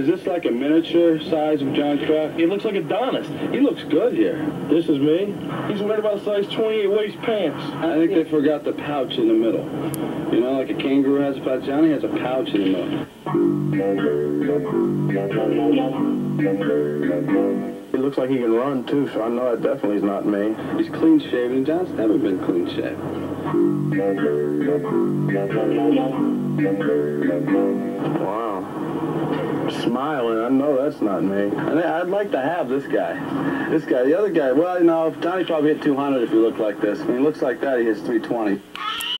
Is this like a miniature size of John Kruk? He looks like Adonis. He looks good here. This is me. He's wearing about size 28 waist pants. I think they forgot the pouch in the middle. You know, like a kangaroo has a pouch. Johnny has a pouch in the middle. Looks like he can run, too, so I know that definitely is not me. He's clean shaven. John's never been clean shaven. Wow. Smiling. I know that's not me. I think I'd like to have this guy. This guy. The other guy, well, you know, Johnny probably hit 200 if he looked like this. When he looks like that, he hits 320.